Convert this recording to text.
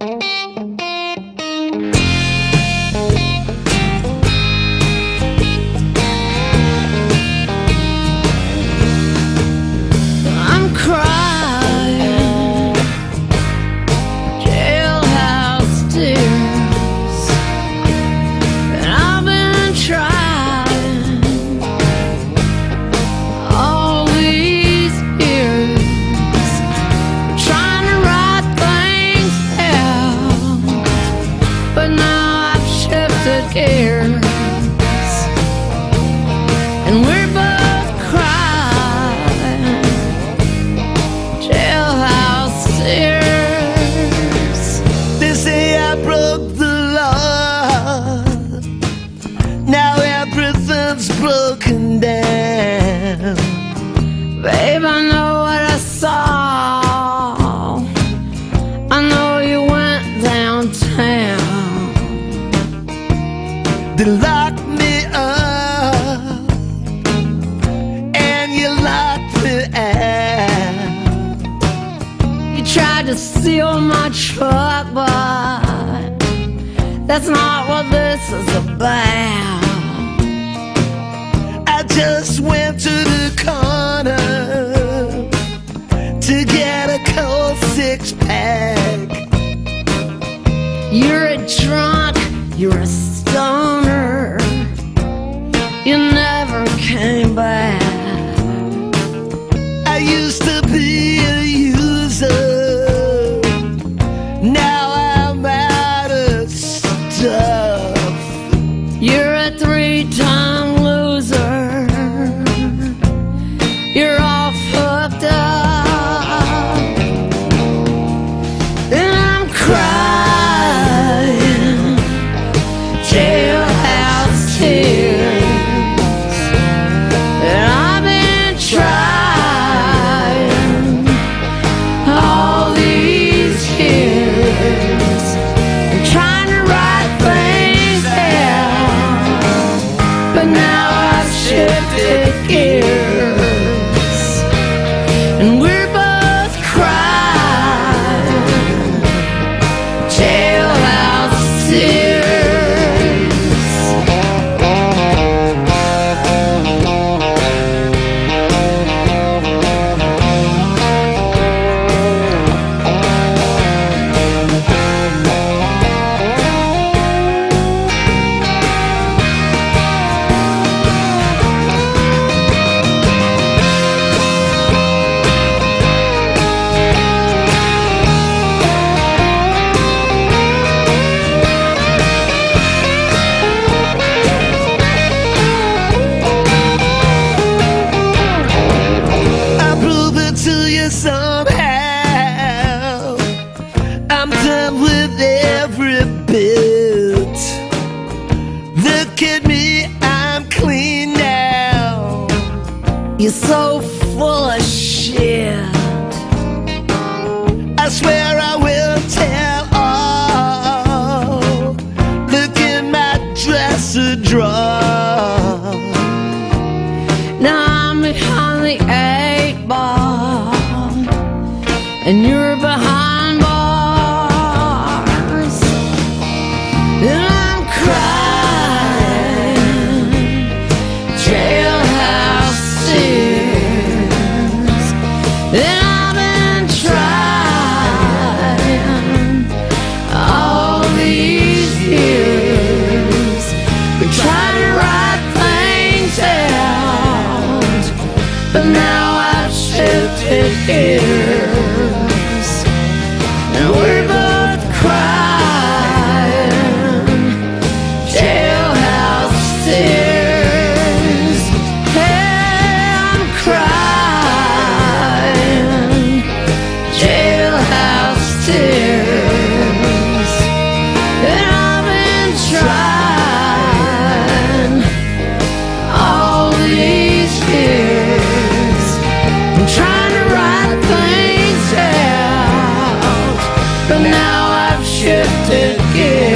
Babe, Me up, and you me out. You tried to steal my truck, but that's not what this is about. I just went You never came back. You somehow. I'm done with every bit. Look at me, I'm clean now. You're so full of shit. I swear and you're behind bars. And I'm crying, jailhouse tears. And I've been trying all these years. Been trying to write things down, but now I've shifted. But now I've shifted gears.